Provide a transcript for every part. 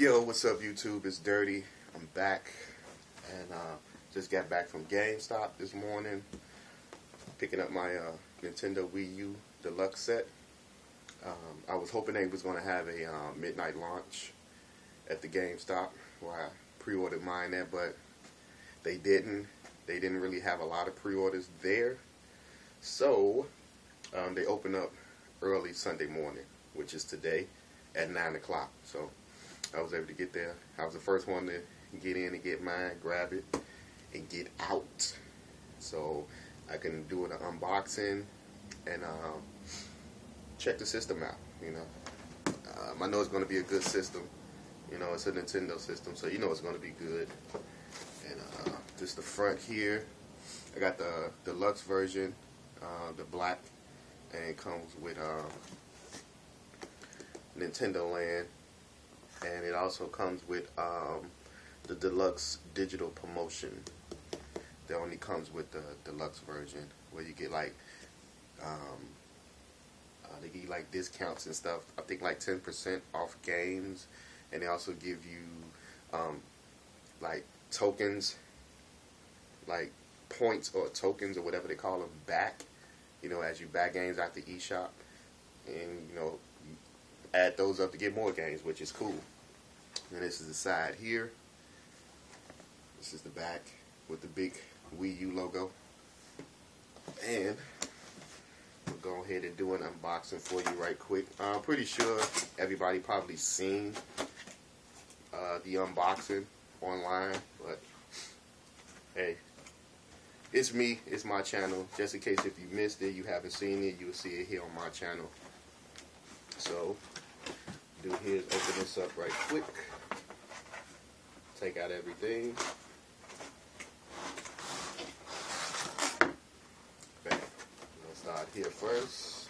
Yo, what's up, YouTube? It's Dirty. I'm back, and uh, just got back from GameStop this morning, picking up my uh, Nintendo Wii U Deluxe set. Um, I was hoping they was going to have a uh, midnight launch at the GameStop where I pre-ordered mine at, but they didn't. They didn't really have a lot of pre-orders there, so um, they opened up early Sunday morning, which is today at nine o'clock. So I was able to get there. I was the first one to get in and get mine, grab it, and get out. So I can do an unboxing and um, check the system out. You know, um, I know it's going to be a good system. You know, it's a Nintendo system, so you know it's going to be good. And uh, just the front here, I got the deluxe version, uh, the black, and it comes with uh, Nintendo Land, and it also comes with um, the deluxe digital promotion. That only comes with the deluxe version, where you get like um, uh, they give you like discounts and stuff. I think like ten percent off games, and they also give you um, like tokens, like points or tokens or whatever they call them back. You know, as you back games out the eShop, and you know, add those up to get more games, which is cool. And this is the side here. This is the back with the big Wii U logo. And we'll go ahead and do an unboxing for you right quick. I'm pretty sure everybody probably seen uh, the unboxing online, but hey, it's me, it's my channel. Just in case if you missed it, you haven't seen it, you'll see it here on my channel. So, do here is open this up right quick. Take out everything. Okay, we'll start here first.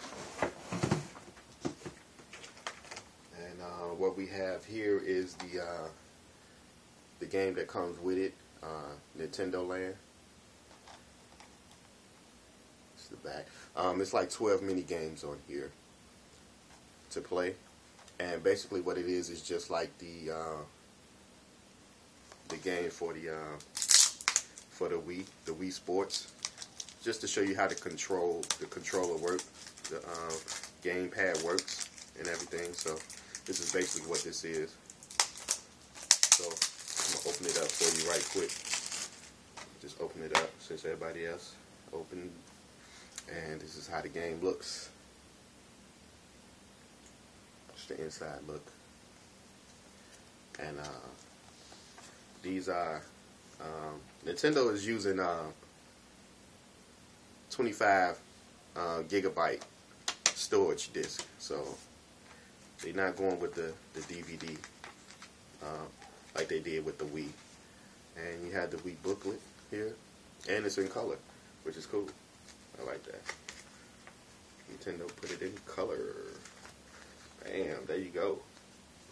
And uh, what we have here is the uh, the game that comes with it, uh, Nintendo Land. It's the back. Um, it's like 12 mini games on here to play. And basically what it is is just like the uh, the game for the uh, for the Wii, the Wii Sports, just to show you how to control the controller work, the uh, gamepad works, and everything. So this is basically what this is. So I'm gonna open it up for you right quick. Just open it up since everybody else opened, and this is how the game looks Just the inside look. And uh, these are um, Nintendo is using uh, 25 uh, gigabyte storage disk, so they're not going with the the DVD uh, like they did with the Wii. And you have the Wii booklet here, and it's in color, which is cool. I like that. Nintendo put it in color. Bam, there you go.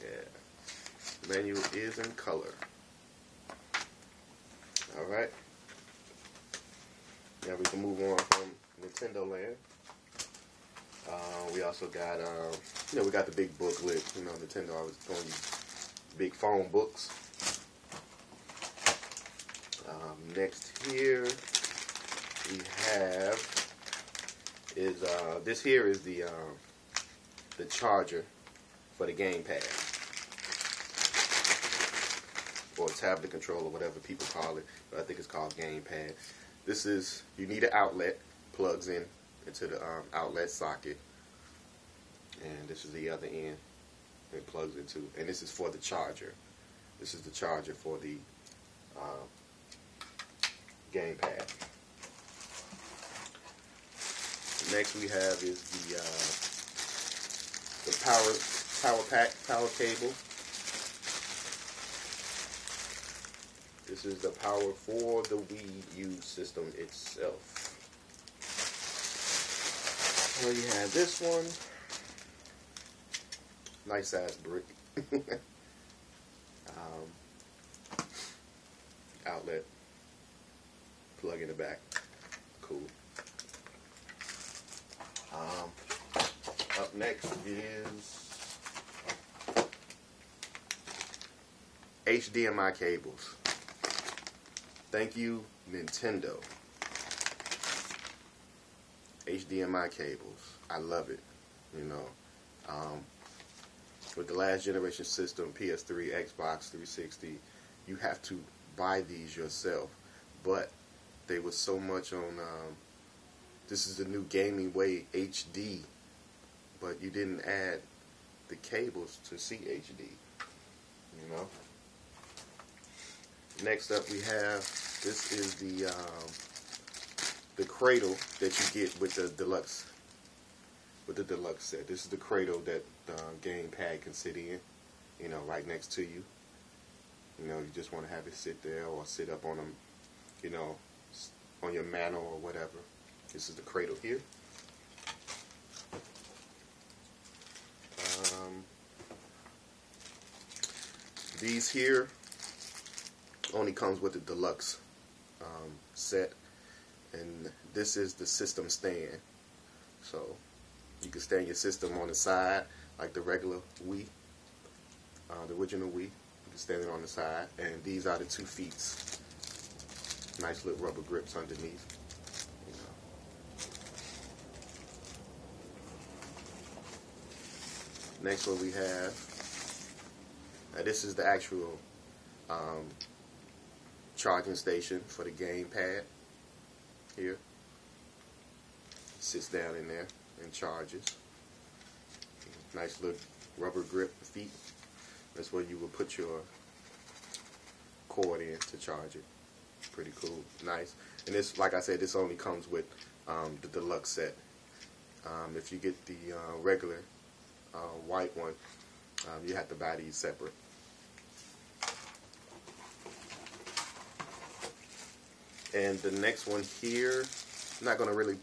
Yeah. Menu is in color. Alright. Now we can move on from Nintendo Land. Uh, we also got, um, you know, we got the big booklet. You know, Nintendo always going these big phone books. Um, next here we have is uh, this here is the um, the charger for the gamepad or tablet controller, whatever people call it. But I think it's called gamepad. This is you need an outlet plugs in into the um, outlet socket, and this is the other end it plugs into, and this is for the charger. This is the charger for the uh, gamepad. Next we have is the uh, the power power pack power cable. This is the power for the Wii U system itself. So you have this one. Nice ass brick. um, outlet. Plug in the back. Cool. Um, up next is HDMI cables. Thank you, Nintendo. HDMI cables. I love it. You know, um, with the last generation system, PS3, Xbox 360, you have to buy these yourself. But they were so much on. Um, this is the new gaming way HD, but you didn't add the cables to see HD. You know. Next up, we have this is the um, the cradle that you get with the deluxe with the deluxe set. This is the cradle that the uh, gamepad can sit in. You know, right next to you. You know, you just want to have it sit there or sit up on them. You know, on your mantle or whatever. This is the cradle here. Um, these here only comes with the deluxe um, set. And this is the system stand. So you can stand your system on the side like the regular Wii uh, the original Wii. You can stand it on the side. And these are the two feet nice little rubber grips underneath. Next one we have now this is the actual um, charging station for the gamepad here. Sits down in there and charges. Nice little rubber grip feet. That's where you would put your cord in to charge it. Pretty cool, nice. And this, like I said, this only comes with um, the deluxe set. Um, if you get the uh, regular uh, white one, um, you have to buy these separate. And the next one here, I'm not going to really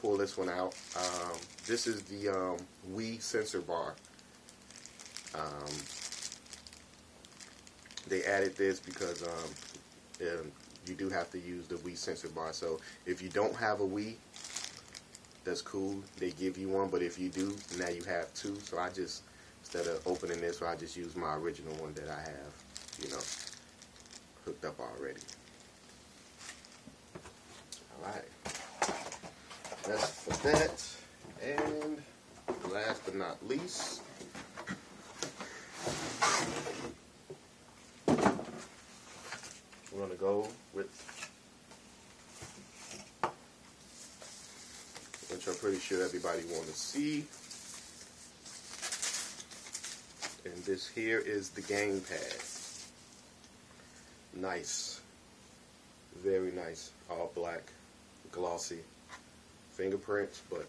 pull this one out. Um, this is the um, Wii sensor bar. Um, they added this because um, you do have to use the Wii sensor bar. So if you don't have a Wii, that's cool. They give you one, but if you do, now you have two. So I just, instead of opening this, I just use my original one that I have, you know, hooked up already. Alright. That's for that. And last but not least, we're going to go with, which I'm pretty sure everybody want to see. And this here is the gamepad. Nice. Very nice. All black glossy fingerprints, but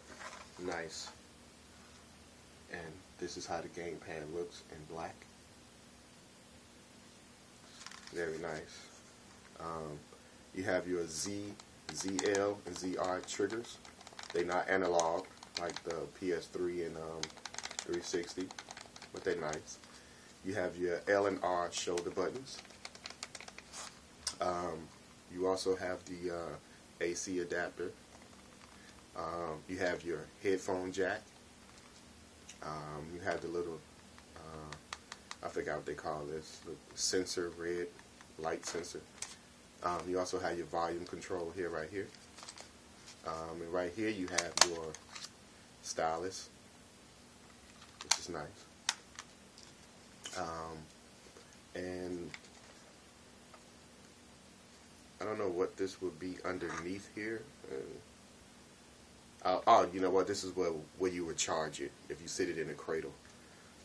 nice. And this is how the gamepad looks in black. Very nice. Um, you have your Z, ZL, and ZR triggers. They're not analog like the PS3 and um, 360, but they're nice. You have your L and R shoulder buttons. Um, you also have the uh, AC adapter. Um, you have your headphone jack. Um, you have the little, uh, I forgot what they call this, sensor, red light sensor. Um, you also have your volume control here, right here. Um, and right here you have your stylus, which is nice. Um, and I don't know what this would be underneath here. Uh, oh, you know what? This is where where you would charge it if you sit it in a cradle.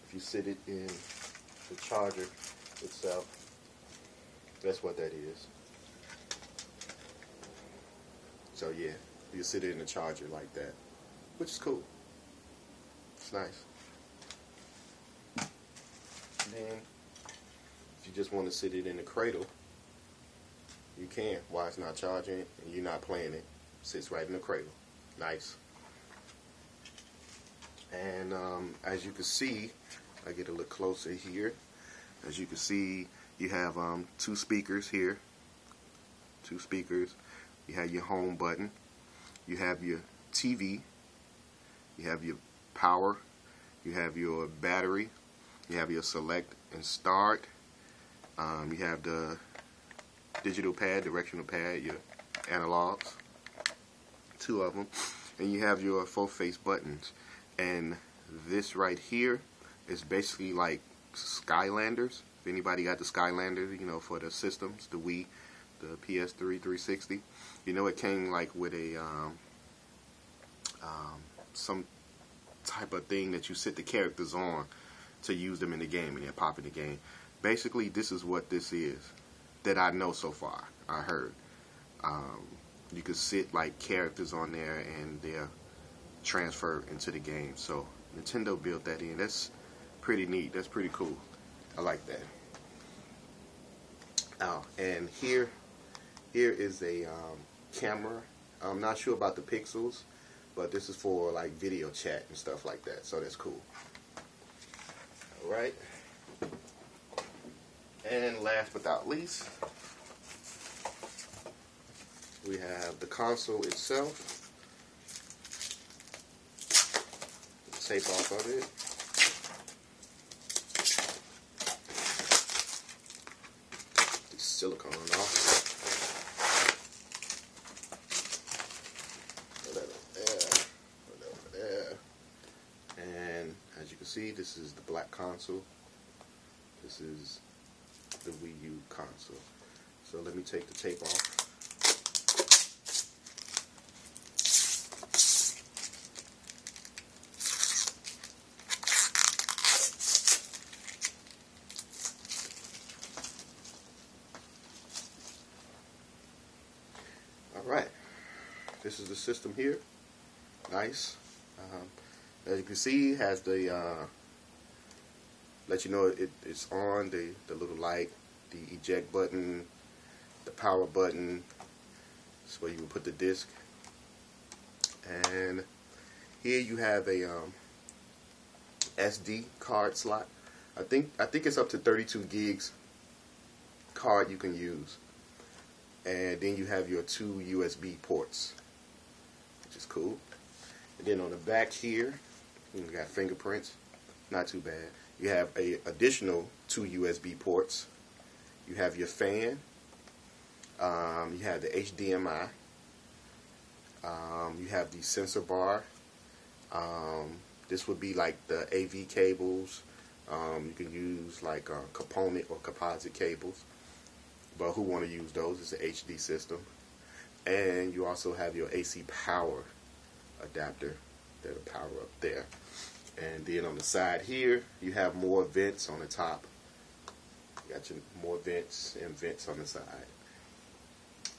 If you sit it in the charger itself, that's what that is. So yeah, you sit it in the charger like that, which is cool. It's nice. then, if you just want to sit it in the cradle, you can while it's not charging and you're not playing it. Sits right in the cradle. Nice. And um, as you can see, I get a little closer here. As you can see, you have um, two speakers here. Two speakers. You have your home button. You have your TV. You have your power. You have your battery. You have your select and start. Um, you have the digital pad, directional pad, your analogs, two of them, and you have your full face buttons. And this right here is basically like Skylanders. If anybody got the Skylanders, you know, for the systems, the Wii, the PS3 360, you know, it came like with a um, um, some type of thing that you sit the characters on to use them in the game and then pop in the game. Basically, this is what this is that I know so far. I heard. Um, you could sit like characters on there and they're transferred into the game. So Nintendo built that in. That's pretty neat. That's pretty cool. I like that. Oh, and here, here is a um, camera. I'm not sure about the pixels, but this is for like video chat and stuff like that. So that's cool. All right. And last but not least, we have the console itself. tape off of it. The silicone off. That there. Over there. And as you can see, this is the black console. This is the Wii U console. So let me take the tape off. Alright, this is the system here. Nice. Um, as you can see, has the uh, let you know it, it's on the the little light, the eject button, the power button. That's where you would put the disc. And here you have a um, SD card slot. I think I think it's up to 32 gigs card you can use and then you have your two USB ports, which is cool. And then on the back here, you got fingerprints, not too bad. You have a additional two USB ports. You have your fan. Um, you have the HDMI. Um, you have the sensor bar. Um, this would be like the AV cables. Um, you can use like uh, component or composite cables but who want to use those. It's an HD system. And you also have your AC power adapter that'll power up there. And then on the side here, you have more vents on the top. You got your more vents and vents on the side.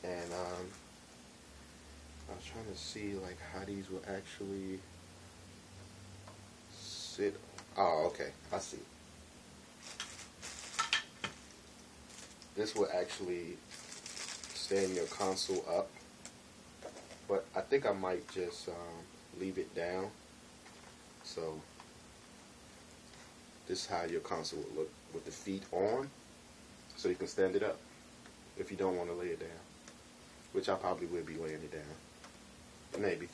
And um, I was trying to see like how these will actually sit. Oh, okay. I see. this will actually stand your console up but I think I might just um, leave it down so this is how your console will look with the feet on so you can stand it up if you don't want to lay it down which I probably will be laying it down maybe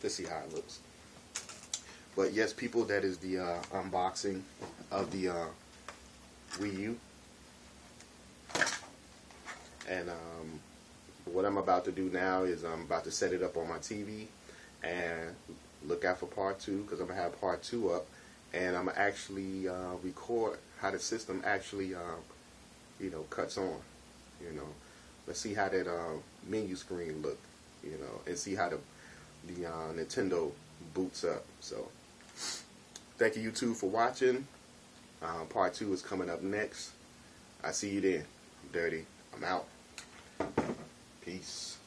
to see how it looks. But yes people that is the uh, unboxing of the uh, Wii U. And um, what I'm about to do now is I'm about to set it up on my TV and look out for part two because I'm to have part two up. And I'm to actually uh, record how the system actually, uh, you know, cuts on. You know, let's see how that uh, menu screen look, you know, and see how the, the uh, Nintendo boots up. So, thank you, YouTube, for watching. Uh, part two is coming up next. I see you then. I'm dirty. I'm out. Peace.